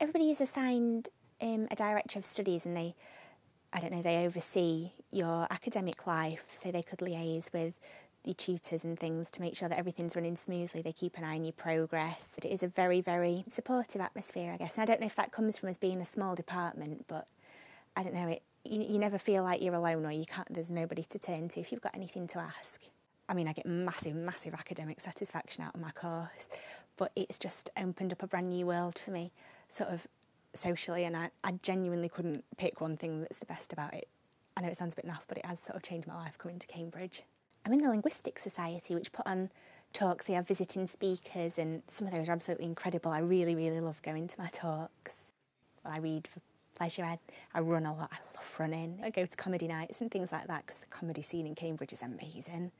Everybody is assigned um, a director of studies and they, I don't know, they oversee your academic life so they could liaise with your tutors and things to make sure that everything's running smoothly. They keep an eye on your progress. It is a very, very supportive atmosphere, I guess. And I don't know if that comes from us being a small department, but I don't know, it you, you never feel like you're alone or you can't there's nobody to turn to if you've got anything to ask. I mean, I get massive, massive academic satisfaction out of my course, but it's just opened up a brand new world for me, sort of socially, and I, I genuinely couldn't pick one thing that's the best about it. I know it sounds a bit naff, but it has sort of changed my life coming to Cambridge. I'm in the Linguistic Society, which put on talks. They have visiting speakers, and some of those are absolutely incredible. I really, really love going to my talks. I read for pleasure. I, I run a lot. I love running. I go to comedy nights and things like that because the comedy scene in Cambridge is amazing.